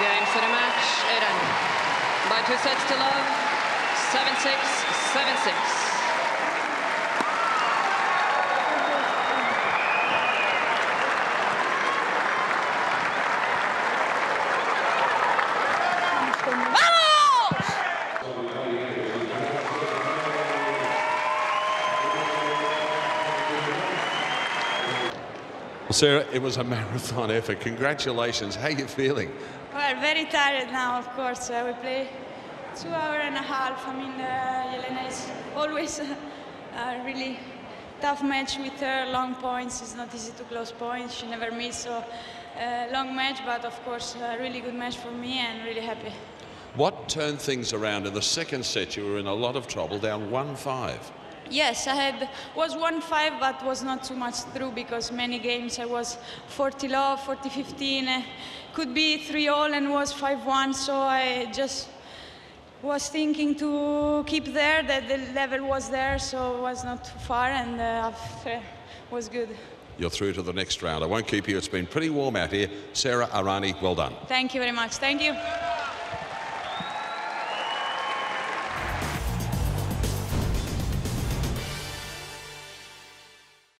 game for the match, Eden. By two sets to love, 7-6, 7-6. Well, Sara, it was a marathon effort. Congratulations. How are you feeling? Well, very tired now, of course. Uh, we play two hour and a half. I mean, uh, Jelena is always a really tough match with her. Long points. It's not easy to close points. She never misses. So, uh, long match, but of course, a really good match for me and really happy. What turned things around in the second set? You were in a lot of trouble, down 1 5. Yes, I had was one five, but was not too much through because many games I was 40 love, 40 15, uh, could be three all and was five one. So I just was thinking to keep there. That the level was there, so it was not too far, and uh, was good. You're through to the next round. I won't keep you. It's been pretty warm out here. Sara Errani, well done. Thank you very much. Thank you.